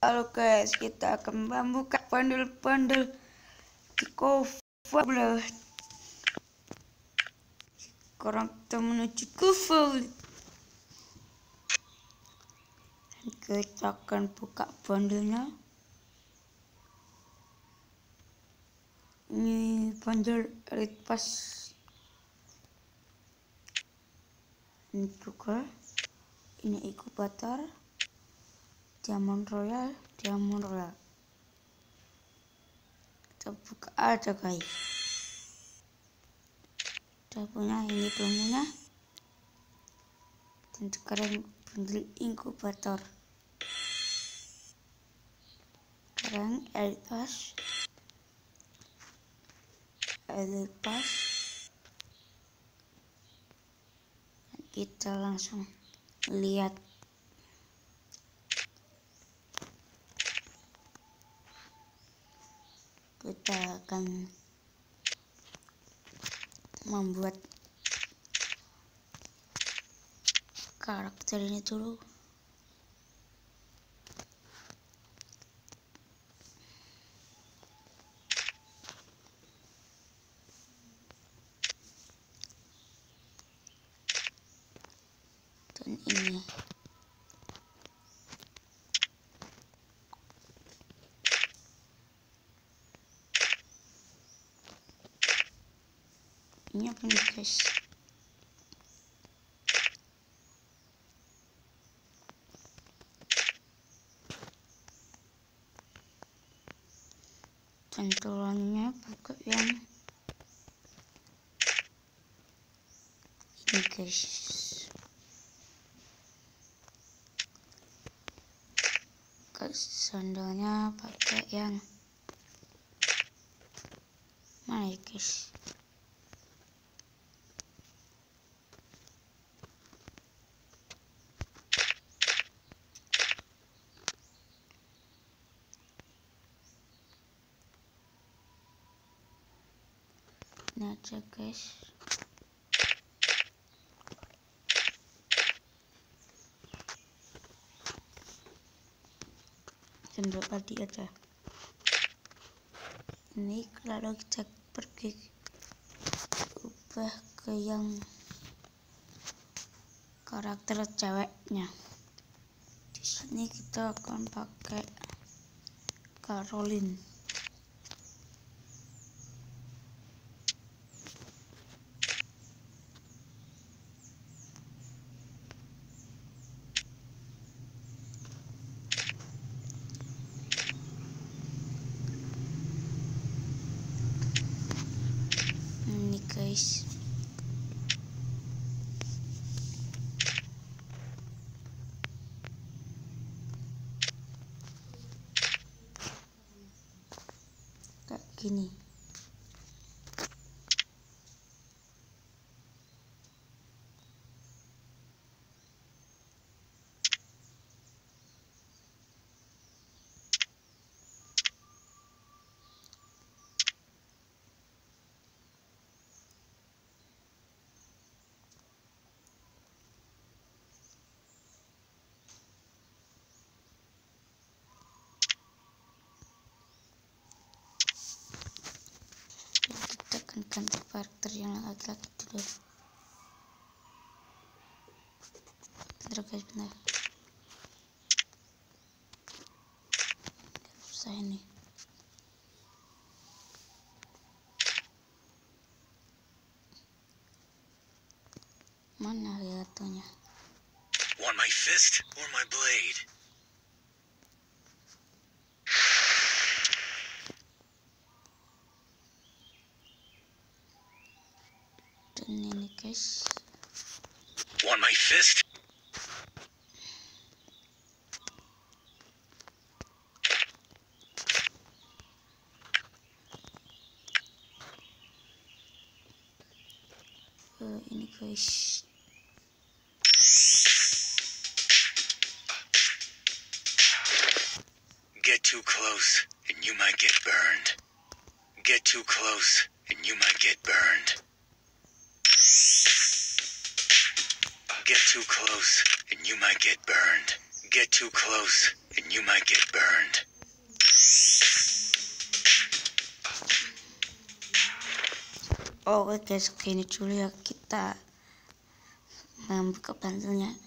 Halo guys, kita akan membuka bundle-bundle di cover Sekarang kita menuju cover Kita akan buka bundlenya. Ini bundle Elite Pass. Ini juga. Ini inkubator. Diamond Royal, Diamond Royal. Kita buka aja guys. Kita punya ini belum punya. Dan sekarang bundle inkubator. Sekarang Elite Pass. Elite Pass. Kita langsung lihat kita akan membuat karakter ini dulu dan ini ini apa nih guys? Tentulannya buka yang ini guys sandalnya pakai yang mana ya guys ini aja guys. Sendok tadi aja. Ini kalau kita pergi ubah ke yang karakter ceweknya. Di sini kita akan pakai Caroline kini ganti karakter yang laki-laki dulu bentar guys bentar. Susah ini. Mana lihatnya Want my fist or my blade? Dan ini guys Want my fist? Ini guys Get too close and you might get burned. Get too close and you might get burned. Get too close and you might get burned. Get too close and you might get burned. Oh guys, oke ini dulu ya kita membuka pensilnya.